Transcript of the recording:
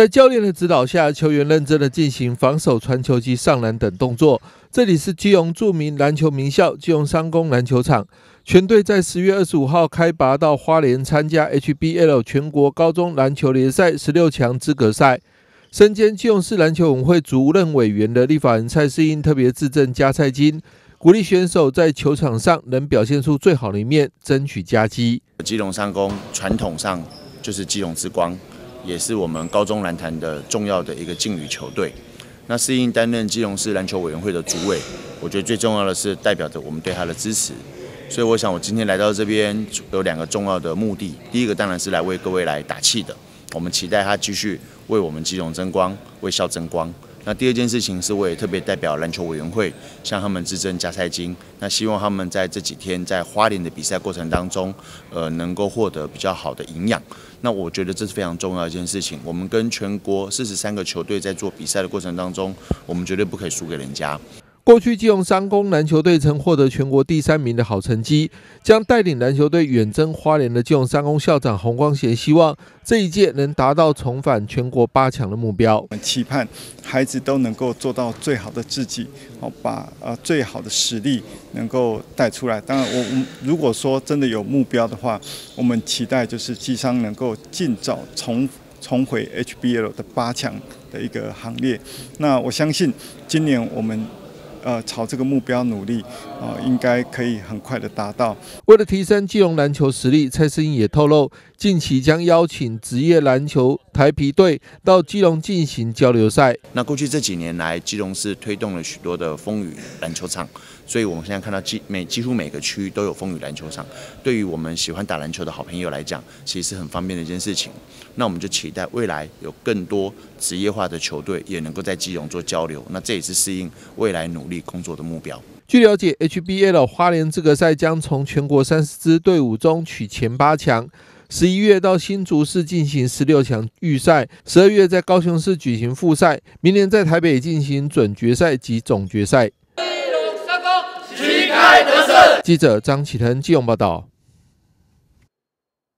在教练的指导下，球员认真的进行防守、传球及上篮等动作。这里是基隆著名篮球名校基隆商工篮球场，全队在十月二十五号开拔到花莲参加 HBL 全国高中篮球联赛十六强资格赛。身兼基隆市篮球委会主任委员的立法人蔡世英特别致赠加菜金，鼓励选手在球场上能表现出最好的一面，争取佳绩。基隆商工传统上就是基隆之光。也是我们高中篮坛的重要的一个劲旅球队。那适应担任基隆市篮球委员会的主委，我觉得最重要的是代表着我们对他的支持。所以我想我今天来到这边有两个重要的目的，第一个当然是来为各位来打气的，我们期待他继续为我们基隆争光，为校争光。那第二件事情是，我也特别代表篮球委员会向他们致赠加赛金。那希望他们在这几天在花莲的比赛过程当中，呃，能够获得比较好的营养。那我觉得这是非常重要一件事情。我们跟全国四十三个球队在做比赛的过程当中，我们绝对不可以输给人家。过去基隆三公篮球队曾获得全国第三名的好成绩，将带领篮球队远征花莲的基隆三公校长洪光贤希望这一届能达到重返全国八强的目标。我们期盼孩子都能够做到最好的自己，哦，把呃最好的实力能够带出来。当然，我我如果说真的有目标的话，我们期待就是基商能够尽早重重回 HBL 的八强的一个行列。那我相信今年我们。呃，朝这个目标努力，啊，应该可以很快的达到。为了提升金融篮球实力，蔡思英也透露，近期将邀请职业篮球台皮队到基隆进行交流赛。那过去这几年来，基隆市推动了许多的风雨篮球场。所以，我们现在看到几每几乎每个区域都有风雨篮球场。对于我们喜欢打篮球的好朋友来讲，其实是很方便的一件事情。那我们就期待未来有更多职业化的球队也能够在基隆做交流。那这也是适应未来努力工作的目标。据了解，HBL 花莲资格赛将从全国三十支队伍中取前八强，十一月到新竹市进行十六强预赛，十二月在高雄市举行复赛，明年在台北进行准决赛及总决赛。旗开得胜。记者张启腾、季勇报道。